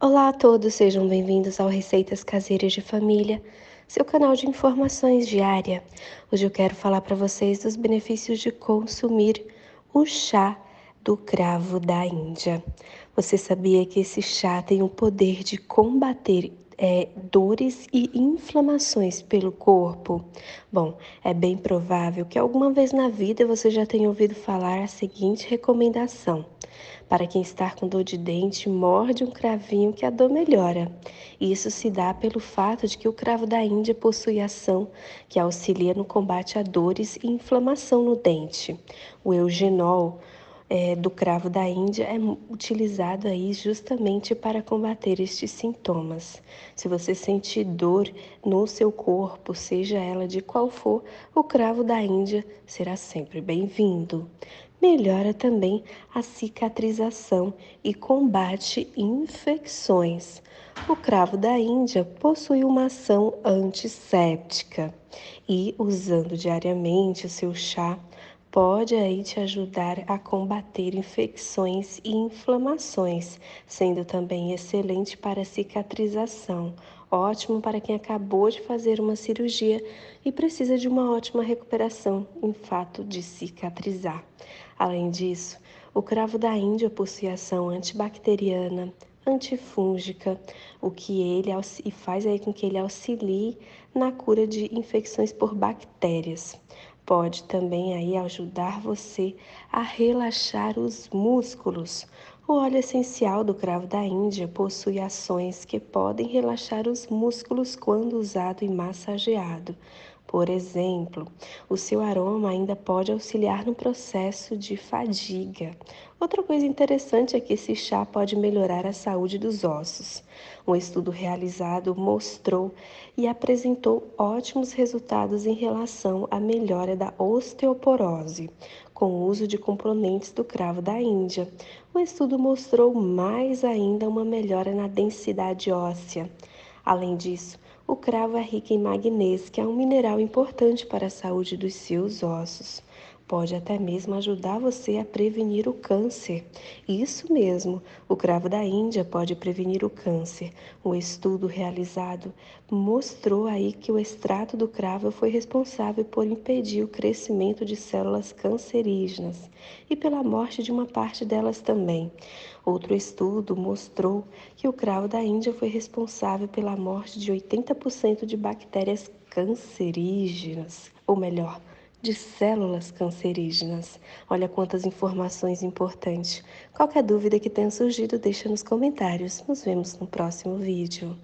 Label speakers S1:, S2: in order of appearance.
S1: Olá a todos, sejam bem-vindos ao Receitas Caseiras de Família, seu canal de informações diária. Hoje eu quero falar para vocês dos benefícios de consumir o chá do cravo da Índia. Você sabia que esse chá tem o poder de combater é, dores e inflamações pelo corpo? Bom, é bem provável que alguma vez na vida você já tenha ouvido falar a seguinte recomendação. Para quem está com dor de dente, morde um cravinho que a dor melhora. Isso se dá pelo fato de que o cravo da Índia possui ação que auxilia no combate a dores e inflamação no dente. O eugenol é, do cravo da Índia é utilizado aí justamente para combater estes sintomas. Se você sentir dor no seu corpo, seja ela de qual for, o cravo da Índia será sempre bem-vindo. Melhora também a cicatrização e combate infecções. O cravo da Índia possui uma ação antisséptica e, usando diariamente o seu chá, pode aí te ajudar a combater infecções e inflamações, sendo também excelente para cicatrização, ótimo para quem acabou de fazer uma cirurgia e precisa de uma ótima recuperação em fato de cicatrizar. Além disso, o cravo da Índia possui ação antibacteriana, antifúngica, o que ele e faz aí com que ele auxilie na cura de infecções por bactérias pode também aí ajudar você a relaxar os músculos. O óleo essencial do cravo da Índia possui ações que podem relaxar os músculos quando usado e massageado. Por exemplo, o seu aroma ainda pode auxiliar no processo de fadiga. Outra coisa interessante é que esse chá pode melhorar a saúde dos ossos. Um estudo realizado mostrou e apresentou ótimos resultados em relação à melhora da osteoporose com o uso de componentes do cravo da Índia. O estudo mostrou mais ainda uma melhora na densidade óssea. Além disso, o cravo é rico em magnésio, que é um mineral importante para a saúde dos seus ossos. Pode até mesmo ajudar você a prevenir o câncer. Isso mesmo, o cravo da Índia pode prevenir o câncer. Um estudo realizado mostrou aí que o extrato do cravo foi responsável por impedir o crescimento de células cancerígenas e pela morte de uma parte delas também. Outro estudo mostrou que o cravo da Índia foi responsável pela morte de 80% de bactérias cancerígenas, ou melhor, de células cancerígenas. Olha quantas informações importantes. Qualquer dúvida que tenha surgido, deixa nos comentários. Nos vemos no próximo vídeo.